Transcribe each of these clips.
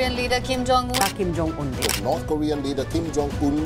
Korean leader Kim Jong Un. Kim Jong-un. North Korean leader Kim Jong-un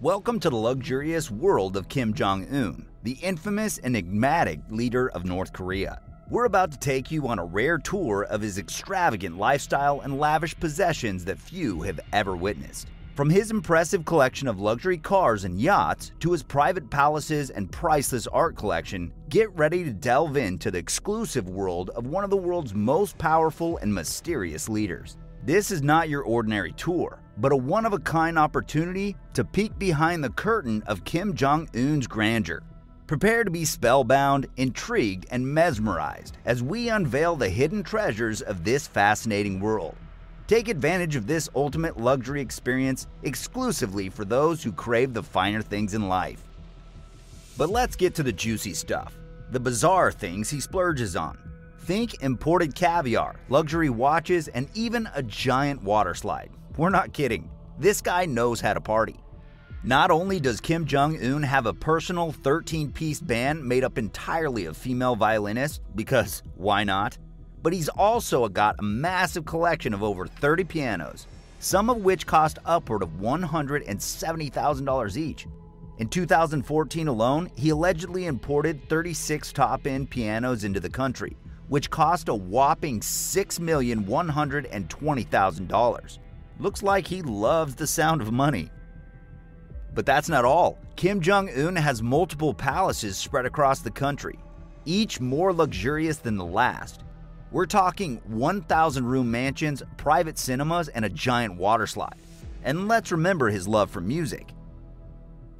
Welcome to the luxurious world of Kim Jong un, the infamous enigmatic leader of North Korea. We're about to take you on a rare tour of his extravagant lifestyle and lavish possessions that few have ever witnessed. From his impressive collection of luxury cars and yachts to his private palaces and priceless art collection, get ready to delve into the exclusive world of one of the world's most powerful and mysterious leaders. This is not your ordinary tour but a one of a kind opportunity to peek behind the curtain of Kim Jong un's grandeur. Prepare to be spellbound, intrigued, and mesmerized as we unveil the hidden treasures of this fascinating world. Take advantage of this ultimate luxury experience exclusively for those who crave the finer things in life. But let's get to the juicy stuff the bizarre things he splurges on. Think imported caviar, luxury watches, and even a giant water slide. We're not kidding. This guy knows how to party. Not only does Kim Jong un have a personal 13 piece band made up entirely of female violinists, because why not? But he's also got a massive collection of over 30 pianos, some of which cost upward of $170,000 each. In 2014 alone, he allegedly imported 36 top end pianos into the country, which cost a whopping $6,120,000. Looks like he loves the sound of money. But that's not all. Kim Jong un has multiple palaces spread across the country, each more luxurious than the last. We're talking 1,000 room mansions, private cinemas, and a giant water slide. And let's remember his love for music.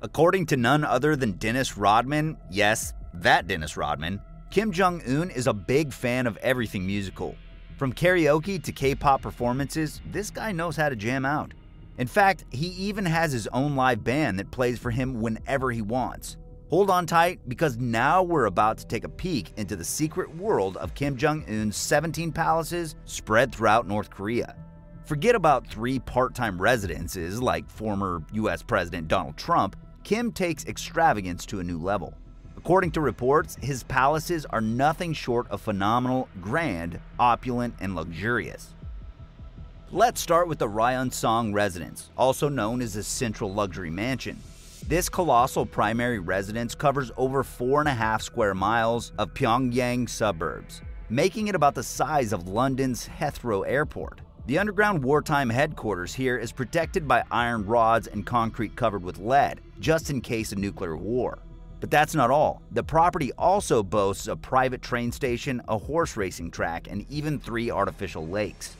According to none other than Dennis Rodman, yes, that Dennis Rodman, Kim Jong un is a big fan of everything musical, from karaoke to K pop performances, this guy knows how to jam out. In fact, he even has his own live band that plays for him whenever he wants. Hold on tight because now we're about to take a peek into the secret world of Kim Jong un's 17 palaces spread throughout North Korea. Forget about three part time residences like former US President Donald Trump, Kim takes extravagance to a new level. According to reports, his palaces are nothing short of phenomenal, grand, opulent, and luxurious. Let's start with the Ryongsong residence, also known as the Central Luxury Mansion. This colossal primary residence covers over four and a half square miles of Pyongyang suburbs, making it about the size of London's Heathrow Airport. The underground wartime headquarters here is protected by iron rods and concrete covered with lead, just in case of nuclear war. But that's not all. The property also boasts a private train station, a horse racing track, and even three artificial lakes.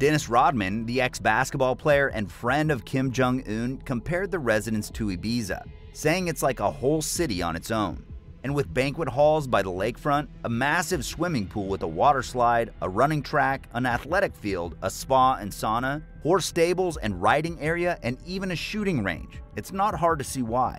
Dennis Rodman, the ex basketball player and friend of Kim Jong un, compared the residence to Ibiza, saying it's like a whole city on its own. And with banquet halls by the lakefront, a massive swimming pool with a water slide, a running track, an athletic field, a spa and sauna, horse stables and riding area, and even a shooting range, it's not hard to see why.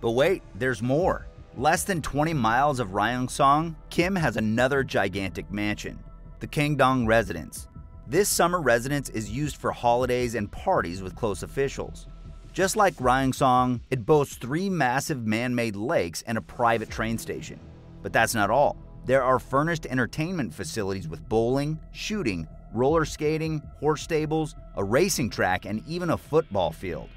But wait, there's more. Less than 20 miles of Ryongsong, Kim has another gigantic mansion, the Kangdong Residence. This summer residence is used for holidays and parties with close officials. Just like Ryongsong, it boasts three massive man made lakes and a private train station. But that's not all. There are furnished entertainment facilities with bowling, shooting, roller skating, horse stables, a racing track, and even a football field.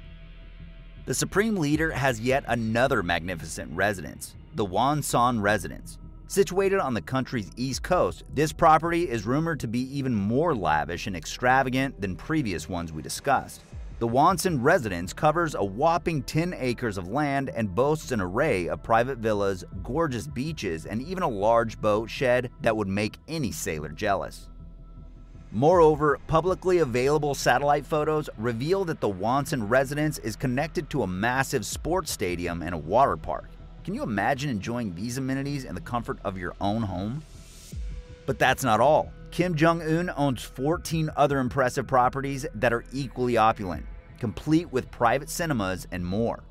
The Supreme Leader has yet another magnificent residence, the Wonsan Residence. Situated on the country's east coast, this property is rumored to be even more lavish and extravagant than previous ones we discussed. The Wonsan residence covers a whopping 10 acres of land and boasts an array of private villas, gorgeous beaches, and even a large boat shed that would make any sailor jealous. Moreover, publicly available satellite photos reveal that the Wonsan residence is connected to a massive sports stadium and a water park. Can you imagine enjoying these amenities in the comfort of your own home? But that's not all. Kim Jong un owns 14 other impressive properties that are equally opulent, complete with private cinemas and more.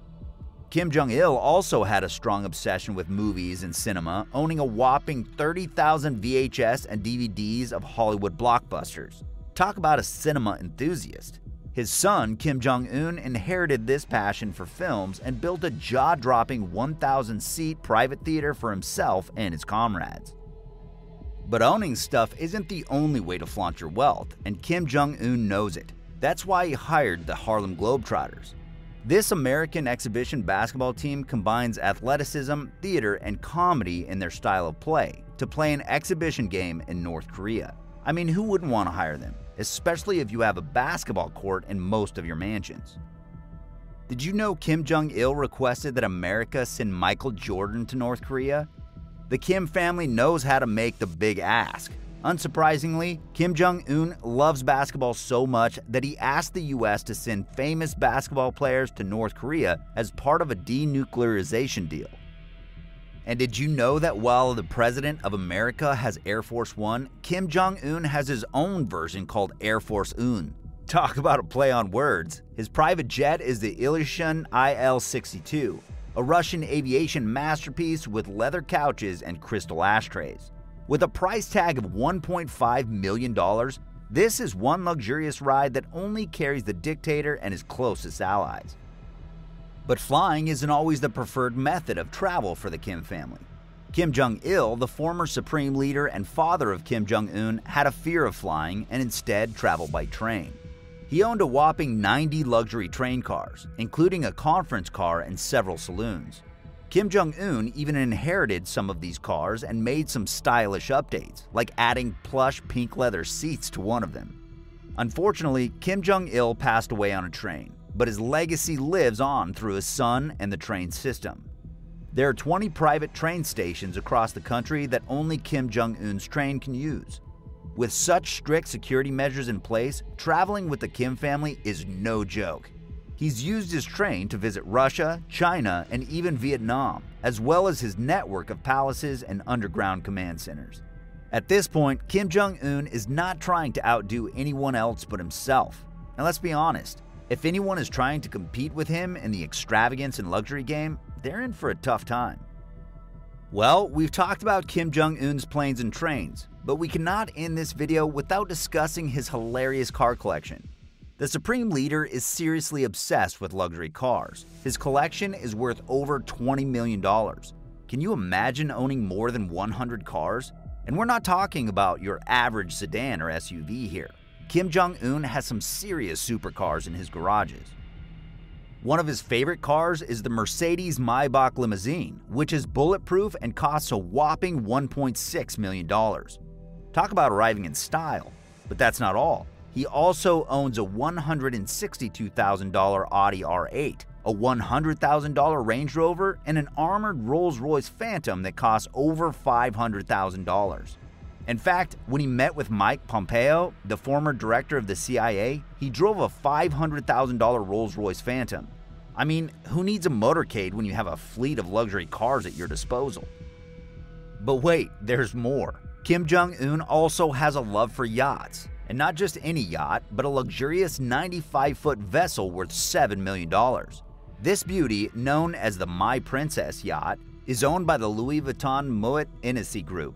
Kim Jong il also had a strong obsession with movies and cinema, owning a whopping 30,000 VHS and DVDs of Hollywood blockbusters. Talk about a cinema enthusiast. His son, Kim Jong un, inherited this passion for films and built a jaw dropping 1,000 seat private theater for himself and his comrades. But owning stuff isn't the only way to flaunt your wealth, and Kim Jong un knows it. That's why he hired the Harlem Globetrotters. This American exhibition basketball team combines athleticism, theater, and comedy in their style of play to play an exhibition game in North Korea. I mean, who wouldn't want to hire them, especially if you have a basketball court in most of your mansions? Did you know Kim Jong il requested that America send Michael Jordan to North Korea? The Kim family knows how to make the big ask. Unsurprisingly, Kim Jong un loves basketball so much that he asked the US to send famous basketball players to North Korea as part of a denuclearization deal. And did you know that while the President of America has Air Force One, Kim Jong un has his own version called Air Force Un? Talk about a play on words. His private jet is the Ilyushin IL 62, a Russian aviation masterpiece with leather couches and crystal ashtrays. With a price tag of $1.5 million, this is one luxurious ride that only carries the dictator and his closest allies. But flying isn't always the preferred method of travel for the Kim family. Kim Jong il, the former supreme leader and father of Kim Jong un, had a fear of flying and instead traveled by train. He owned a whopping 90 luxury train cars, including a conference car and several saloons. Kim Jong un even inherited some of these cars and made some stylish updates, like adding plush pink leather seats to one of them. Unfortunately, Kim Jong il passed away on a train, but his legacy lives on through his son and the train system. There are 20 private train stations across the country that only Kim Jong un's train can use. With such strict security measures in place, traveling with the Kim family is no joke. He's used his train to visit Russia, China, and even Vietnam, as well as his network of palaces and underground command centers. At this point, Kim Jong un is not trying to outdo anyone else but himself. Now, let's be honest if anyone is trying to compete with him in the extravagance and luxury game, they're in for a tough time. Well, we've talked about Kim Jong un's planes and trains, but we cannot end this video without discussing his hilarious car collection. The Supreme Leader is seriously obsessed with luxury cars. His collection is worth over $20 million. Can you imagine owning more than 100 cars? And we're not talking about your average sedan or SUV here. Kim Jong un has some serious supercars in his garages. One of his favorite cars is the Mercedes Maybach limousine, which is bulletproof and costs a whopping $1.6 million. Talk about arriving in style. But that's not all. He also owns a $162,000 Audi R8, a $100,000 Range Rover, and an armored Rolls Royce Phantom that costs over $500,000. In fact, when he met with Mike Pompeo, the former director of the CIA, he drove a $500,000 Rolls Royce Phantom. I mean, who needs a motorcade when you have a fleet of luxury cars at your disposal? But wait, there's more. Kim Jong un also has a love for yachts. And not just any yacht, but a luxurious 95 foot vessel worth $7 million. This beauty, known as the My Princess yacht, is owned by the Louis Vuitton Moet Hennessy Group.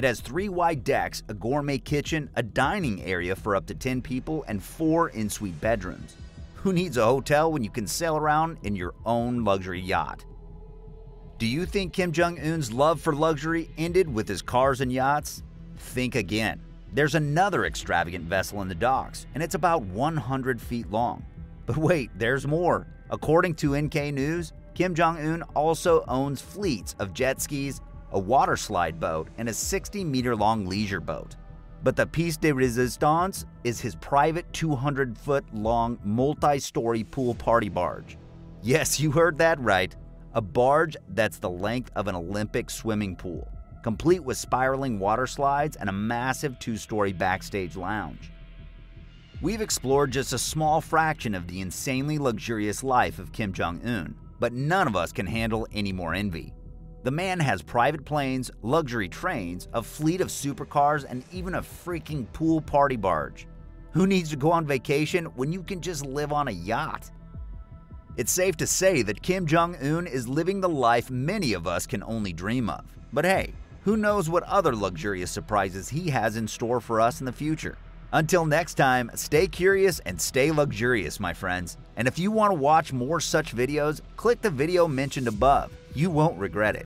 It has three wide decks, a gourmet kitchen, a dining area for up to 10 people, and four in suite bedrooms. Who needs a hotel when you can sail around in your own luxury yacht? Do you think Kim Jong un's love for luxury ended with his cars and yachts? Think again. There's another extravagant vessel in the docks, and it's about 100 feet long. But wait, there's more. According to NK News, Kim Jong un also owns fleets of jet skis, a water slide boat, and a 60 meter long leisure boat. But the piece de resistance is his private 200 foot long, multi story pool party barge. Yes, you heard that right. A barge that's the length of an Olympic swimming pool complete with spiraling water slides and a massive two story backstage lounge. We've explored just a small fraction of the insanely luxurious life of Kim Jong un, but none of us can handle any more envy. The man has private planes, luxury trains, a fleet of supercars, and even a freaking pool party barge. Who needs to go on vacation when you can just live on a yacht? It's safe to say that Kim Jong un is living the life many of us can only dream of. But hey, who knows what other luxurious surprises he has in store for us in the future? Until next time, stay curious and stay luxurious, my friends. And if you want to watch more such videos, click the video mentioned above. You won't regret it.